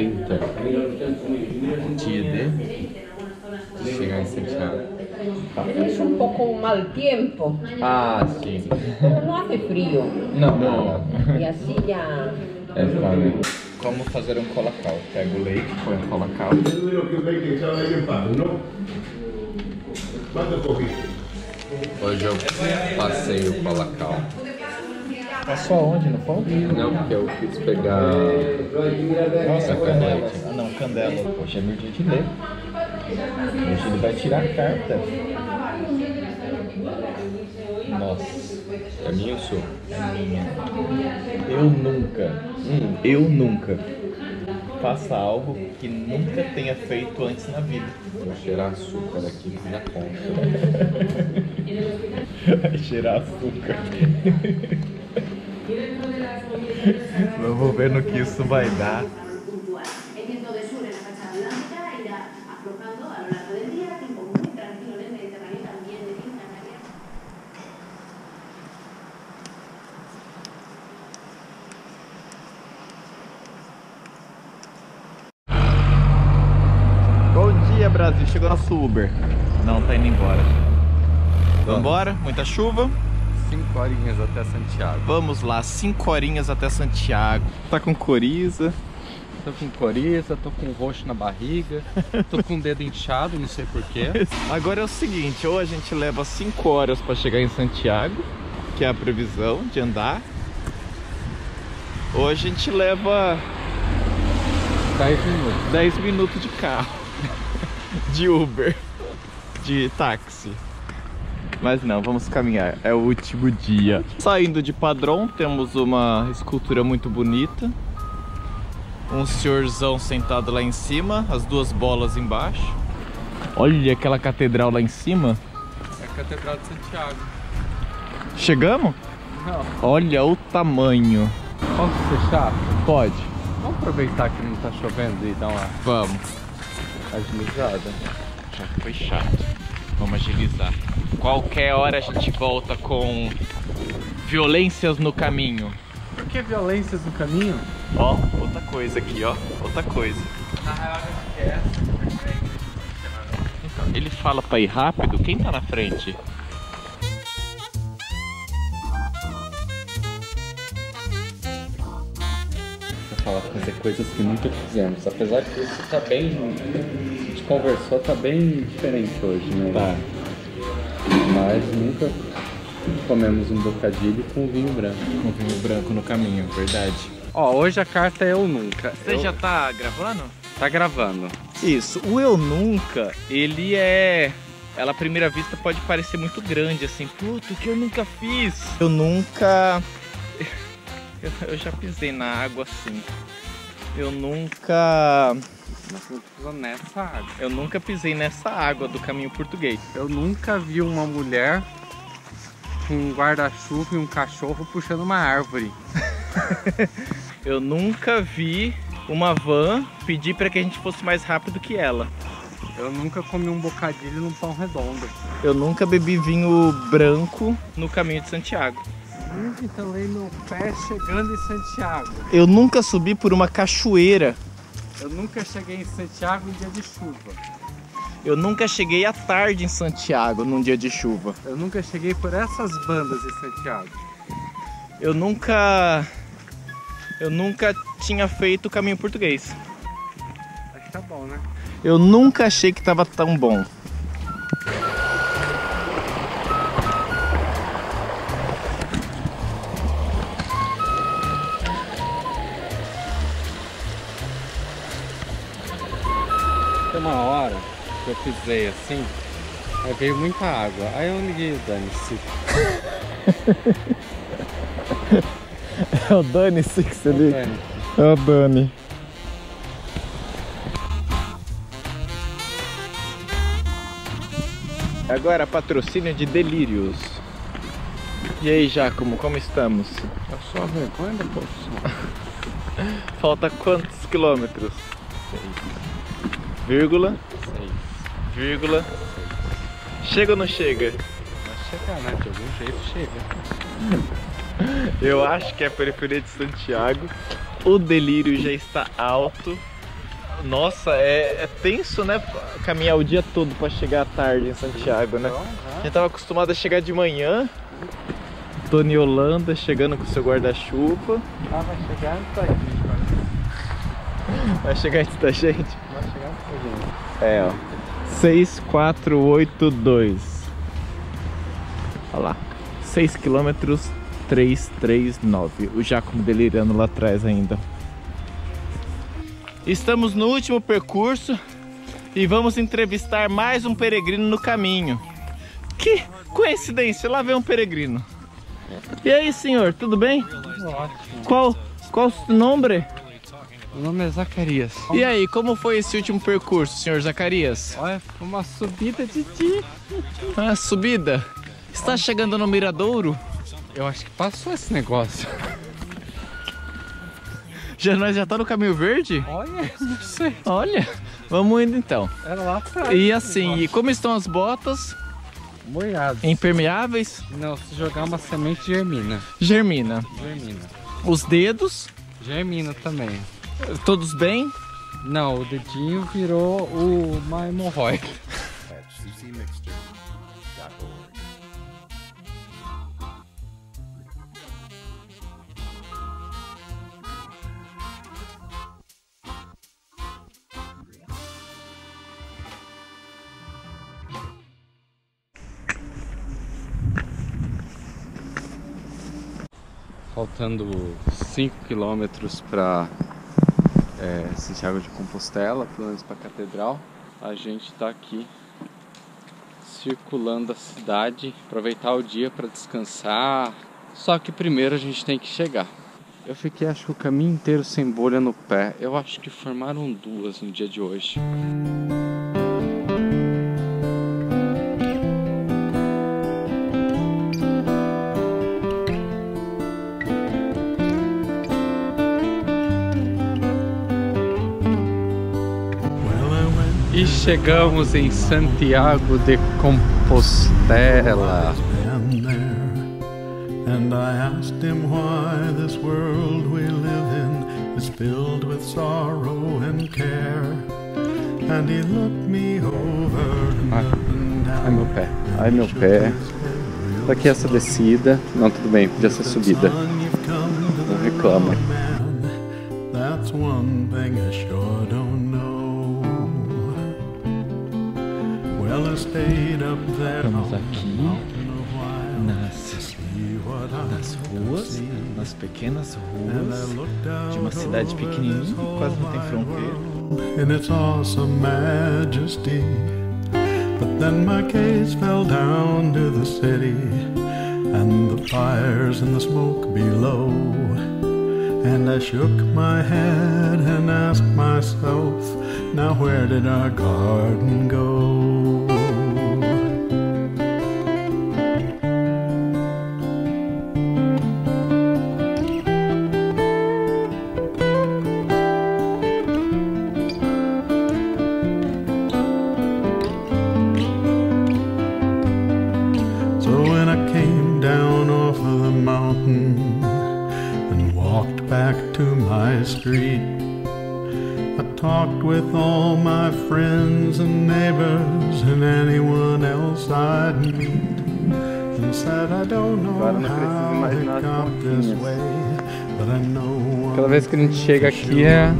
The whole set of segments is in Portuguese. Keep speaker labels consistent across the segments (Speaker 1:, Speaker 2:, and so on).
Speaker 1: 80 Chile llega en Santiago.
Speaker 2: Es un poco mal tiempo.
Speaker 1: Ah, sí.
Speaker 2: Pero no hace frío.
Speaker 1: No, no.
Speaker 2: E assim já.
Speaker 1: É claro. Como fazer um colacau? Pega o leite, põe um colacau. Hoje eu passei o colacau.
Speaker 3: Passou aonde? No pão?
Speaker 1: Não, porque eu quis pegar
Speaker 3: Nossa,
Speaker 1: leite.
Speaker 3: Ah não, Candela. Poxa, é meu dia de ler. Hoje ele vai tirar a carta. Nossa,
Speaker 1: É minha ou sua?
Speaker 3: eu nunca, hum, eu nunca faça algo que nunca tenha feito antes na vida.
Speaker 1: Vou cheirar açúcar aqui já conta.
Speaker 3: Vai cheirar açúcar. Vamos ver no que isso vai dar. Brasil. Chegou nosso Uber. Não, tá indo embora. Vambora? Muita chuva.
Speaker 1: 5 horinhas até Santiago.
Speaker 3: Vamos lá, 5 horinhas até Santiago. Tá com coriza.
Speaker 1: Tô com coriza, tô com roxo na barriga, tô com o dedo inchado, não sei porquê.
Speaker 3: Agora é o seguinte, ou a gente leva 5 horas pra chegar em Santiago, que é a previsão de andar, ou a gente leva
Speaker 1: 10 minutos.
Speaker 3: 10 minutos de carro, de Uber, de táxi. Mas não, vamos caminhar, é o último dia. Saindo de Padrão, temos uma escultura muito bonita. Um senhorzão sentado lá em cima, as duas bolas embaixo. Olha aquela catedral lá em cima.
Speaker 1: É a Catedral de Santiago.
Speaker 3: Chegamos?
Speaker 1: Não.
Speaker 3: Olha o tamanho.
Speaker 1: Posso ser chato?
Speaker 3: Pode.
Speaker 1: Vamos aproveitar que não tá chovendo e dar uma
Speaker 3: Vamos.
Speaker 1: agilizada.
Speaker 3: Já foi chato. Vamos agilizar. Qualquer hora a gente volta com violências no caminho.
Speaker 1: Por que violências no caminho?
Speaker 3: Ó, outra coisa aqui, ó. Outra coisa.
Speaker 1: Na real, acho que é essa.
Speaker 3: Então, ele fala pra ir rápido. Quem tá na frente?
Speaker 1: falar fazer coisas que nunca fizemos. Apesar que isso tá bem. Conversou, tá bem diferente hoje, né?
Speaker 3: Tá.
Speaker 1: Mas nunca comemos um bocadilho com vinho branco.
Speaker 3: Com vinho branco no caminho, verdade.
Speaker 1: Ó, hoje a carta é eu nunca.
Speaker 3: Você
Speaker 1: Eu-
Speaker 3: já tá gravando?
Speaker 1: tá gravando.
Speaker 3: Isso, o Eu Nunca, ele é. Ela à primeira vista pode parecer muito grande, assim, puto, que eu nunca fiz. Eu nunca. Eu, eu já pisei na água assim. Eu nunca.
Speaker 1: Não pisou nessa água.
Speaker 3: Eu nunca pisei nessa água do caminho português.
Speaker 1: Eu nunca vi uma mulher com um guarda-chuva e um cachorro puxando uma árvore.
Speaker 3: Eu nunca vi uma van pedir para que a gente fosse mais rápido que ela.
Speaker 1: Eu nunca comi um bocadilho num pão redondo.
Speaker 3: Eu nunca bebi vinho branco no caminho de Santiago.
Speaker 1: Nunca entalei meu pé chegando em Santiago.
Speaker 3: Eu nunca subi por uma cachoeira.
Speaker 1: Eu nunca cheguei em Santiago em dia de chuva.
Speaker 3: Eu nunca cheguei à tarde em Santiago num dia de chuva.
Speaker 1: Eu nunca cheguei por essas bandas em Santiago.
Speaker 3: Eu nunca. Eu nunca tinha feito o caminho português.
Speaker 1: Acho que tá bom, né?
Speaker 3: Eu nunca achei que tava tão bom.
Speaker 1: Uma hora que eu pisei assim, aí veio muita água. Aí eu liguei o dane-se.
Speaker 3: É o Dani-se que você
Speaker 1: Dane.
Speaker 3: É o Dani. Agora patrocínio de delírios. E aí, Giacomo, como estamos?
Speaker 1: Eu sou a vergonha profissão.
Speaker 3: Falta quantos quilômetros? Vírgula,
Speaker 1: Seis.
Speaker 3: vírgula. Chega ou não chega?
Speaker 1: Vai chegar, né? De algum jeito chega.
Speaker 3: Eu acho que é a periferia de Santiago. O delírio já está alto. Nossa, é, é tenso, né? Caminhar o dia todo para chegar à tarde em Santiago, né? A gente tava acostumado a chegar de manhã. Tony Holanda chegando com seu guarda-chuva.
Speaker 1: Ah, vai chegar antes da gente,
Speaker 3: Vai chegar antes da gente? É, ó. 6482. Olha lá. 6 km 339. O Giacomo delirando lá atrás ainda. Estamos no último percurso e vamos entrevistar mais um peregrino no caminho. Que coincidência, lá vem um peregrino. E aí, senhor, tudo bem? Qual qual o seu nome?
Speaker 1: O nome é Zacarias.
Speaker 3: E aí, como foi esse último percurso, senhor Zacarias?
Speaker 1: Olha, foi uma subida de dia.
Speaker 3: A subida. Está chegando no Miradouro?
Speaker 1: Eu acho que passou esse negócio.
Speaker 3: Já nós já tá no caminho verde?
Speaker 1: Olha, não sei.
Speaker 3: Olha, vamos indo então.
Speaker 1: Era lá atrás.
Speaker 3: E assim, e como estão as botas?
Speaker 1: Molhado.
Speaker 3: Impermeáveis?
Speaker 1: Não, se jogar uma semente, germina.
Speaker 3: Germina.
Speaker 1: Germina.
Speaker 3: Os dedos,
Speaker 1: Germina também.
Speaker 3: Todos bem?
Speaker 1: Não, o dedinho virou o- uma. Faltando 5 quilômetros para é, Santiago de Compostela, pelo menos para a Catedral, a gente está aqui circulando a cidade, aproveitar o dia para descansar. Só que primeiro a gente tem que chegar. Eu fiquei acho que o caminho inteiro sem bolha no pé. Eu acho que formaram duas no dia de hoje. Chegamos em Santiago de Compostela.
Speaker 4: And I asked him why this world we live in is filled with sorrow and care. And he looked me over and
Speaker 1: Ai,
Speaker 4: down.
Speaker 1: Ai meu pé, ai meu pé. Tá aqui essa descida. Não, tudo bem, podia ser subida. Não reclama.
Speaker 4: That's one thing Well, I stayed up there
Speaker 3: Estamos aqui nas,
Speaker 4: to see what I
Speaker 3: nas ruas, nas pequenas
Speaker 4: And
Speaker 3: ruas de uma cidade pequenininha,
Speaker 4: this
Speaker 3: quase não tem fronteira.
Speaker 4: In its awesome majesty. But then my gaze fell down to the city and the fires and the smoke below. And I shook my head and asked myself, now where did our garden go? My street, I talked with all my friends and neighbors and anyone else I'd meet. And said, I don't know
Speaker 1: Agora não preciso
Speaker 4: how
Speaker 1: imaginar
Speaker 4: it
Speaker 1: as
Speaker 4: got this way, but I know
Speaker 1: Cada vez que a gente chega aqui é.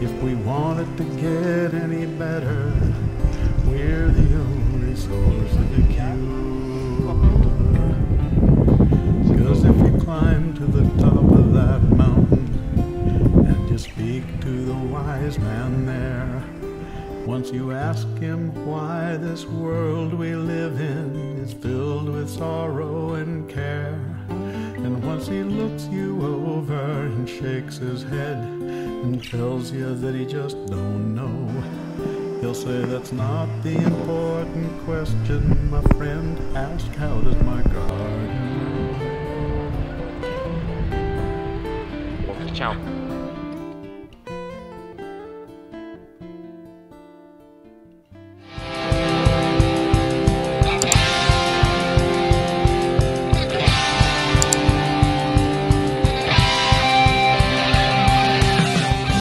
Speaker 4: if we want it to get any better, man there, once you ask him why this world we live in is filled with sorrow and care. And once he looks you over and shakes his head and tells you that he just don't know, he'll say that's not the important question, my friend. Ask how does my garden?
Speaker 3: Tchau.